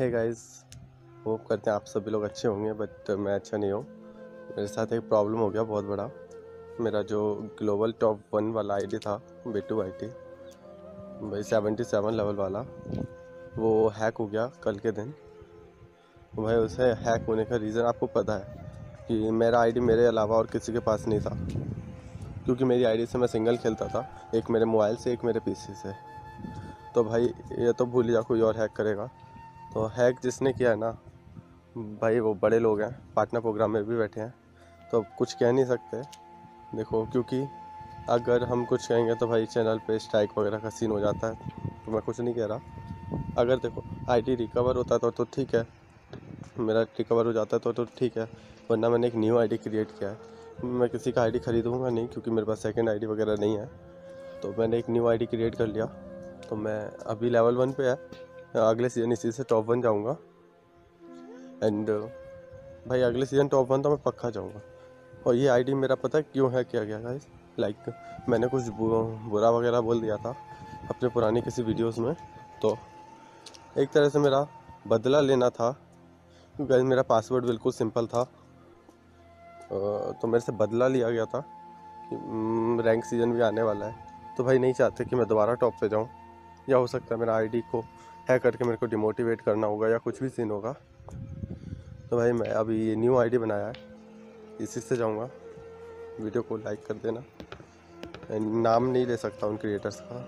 Hey guys hope करते हैं आप सभी लोग अच्छे होंगे बट मैं अच्छा नहीं हूँ। मेरे साथ एक प्रॉब्लम हो गया बहुत बड़ा। मेरा जो ग्लोबल टॉप वन वाला आईडी था बेटू आई टी भाई सेवेंटी सेवन लेवल वाला, वो हैक हो गया कल के दिन। भाई उसे हैक होने का रीज़न आपको पता है कि मेरा आईडी मेरे अलावा और किसी के पास नहीं था। क्योंकि मेरी आईडी से मैं सिंगल खेलता था, एक मेरे मोबाइल से, एक मेरे पीसी से। तो भाई ये तो भूल जा कोई और हैक करेगा। तो हैक जिसने किया है ना, भाई वो बड़े लोग हैं पार्टनर प्रोग्राम में भी बैठे हैं तो कुछ कह नहीं सकते। देखो, क्योंकि अगर हम कुछ कहेंगे तो भाई चैनल पे स्ट्राइक वगैरह का सीन हो जाता है तो मैं कुछ नहीं कह रहा। अगर देखो आईडी रिकवर होता तो तो ठीक है, मेरा रिकवर हो जाता तो तो ठीक है, वरना मैंने एक न्यू आईडी क्रिएट किया है। मैं किसी का आईडी खरीदूँगा नहीं, क्योंकि मेरे पास सेकंड आईडी वगैरह नहीं है तो मैंने एक न्यू आईडी क्रिएट कर लिया तो मैं अभी लेवल वन पे है। अगले सीज़न इसी से टॉप वन जाऊँगा। एंड भाई अगले सीज़न टॉप वन तो मैं पक्का जाऊँगा। और ये आईडी मेरा पता क्यों है क्या गया गाइस लाइक मैंने कुछ बुरा वगैरह बोल दिया था अपने पुरानी किसी वीडियोस में तो एक तरह से मेरा बदला लेना था। क्योंकि मेरा पासवर्ड बिल्कुल सिंपल था। तो मेरे से बदला लिया गया था कि रैंक सीज़न भी आने वाला है। तो भाई नहीं चाहते कि मैं दोबारा टॉप पे जाऊँ? या हो सकता है मेरा आईडी को हैक करके मेरे को डिमोटिवेट करना होगा या कुछ भी सीन होगा। तो भाई मैं अभी ये न्यू आईडी बनाया है। इसी से जाऊँगा। वीडियो को लाइक कर देना। नाम नहीं ले सकता उन क्रिएटर्स का।